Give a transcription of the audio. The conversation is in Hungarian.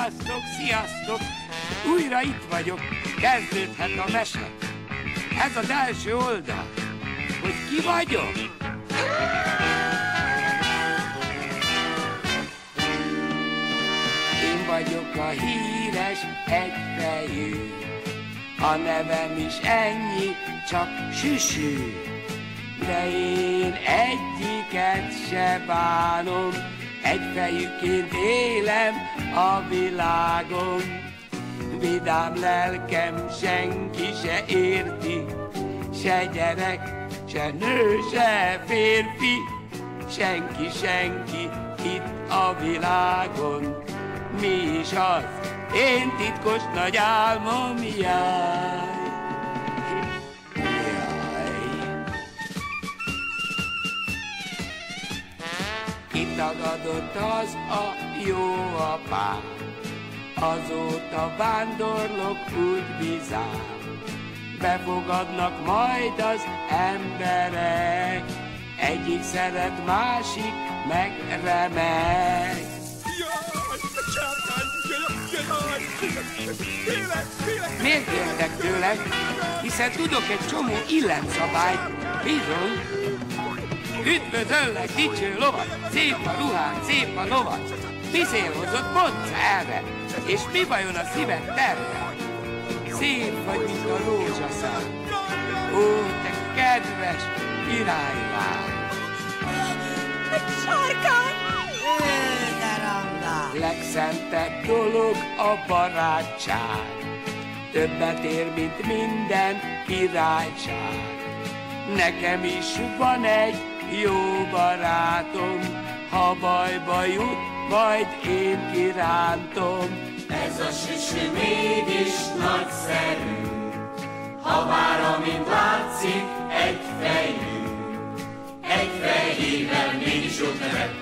Sziasztok, sziasztok! Újra itt vagyok, kezdődhet a mese. Ez az első oldal. Hogy ki vagyok? Én vagyok a híres egyfejű. A nevem is ennyi, csak süsű. De én egyiket se bánom, egyfejűként élem a világon. Vidám lelkem senki se érti, se gyerek, se nő, se férfi, senki, senki itt a világon. Mi is az, én titkos nagy álmom, jaj. Kitagadott az a jó apám, azóta vándorlok úgy bizám. Befogadnak majd az emberek, egyik szeret, másik meg remek. Miért féltek tőlek? Hiszen tudok egy csomó illemszabályt. Bizony. Üdvözöllek, dicső lovat, szép a ruhán, szép a lovat. Mi célhozott, mondd erre, és mi vajon a szíved terve? Szép vagy, mint a rózsaszám. Ó, te kedves királylány! Ő, de randa! Legszentebb dolog a barátság, többet ér, mint minden királyság. Nekem is van egy jó barátom, ha bajba jut, majd én kirántom. Ez a sisi mégis nagyszerű, havára, mint látszik, egy fejű. Egy fejével mégis jót nevet,